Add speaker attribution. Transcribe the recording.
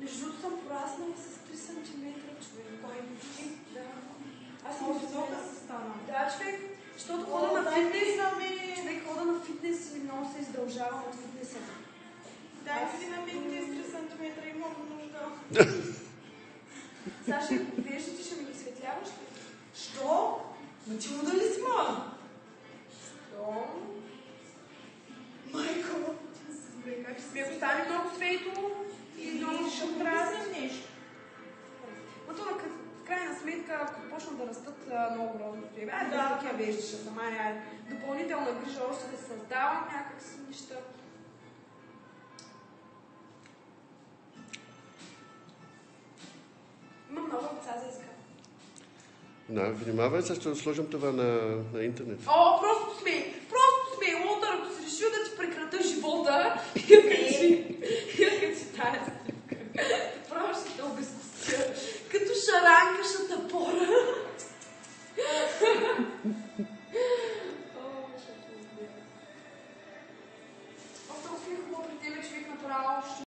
Speaker 1: Между съм пораснала с 3 см, човек. Кой ти? Да. Аз съм висока. Да, човек. Защото хода на фитнес.
Speaker 2: Човек
Speaker 1: хода на фитнес и много се издължавам от фитнеса.
Speaker 2: Дай ми на мен тези 3 см, имам нужда.
Speaker 1: Саша, виж ли ти ще ми ги светляваш ли?
Speaker 2: Що?
Speaker 1: Ма ти луда ли сма? Що?
Speaker 2: Майко. Как ще ми ако стане
Speaker 1: много светло сметка, ако почнат да растат много розови, бе, Да. да, такива вежди ще са, май, ай, допълнителна грижа още да създавам някакси неща. Имам много деца за искане.
Speaker 3: No, внимавай, ще сложим това на, на интернет.
Speaker 1: О, просто смей! Просто смей! Лотър, ако си решил да ти прекрата живота и Oh, Deus. Então, fico com o objetivo de vida natural aos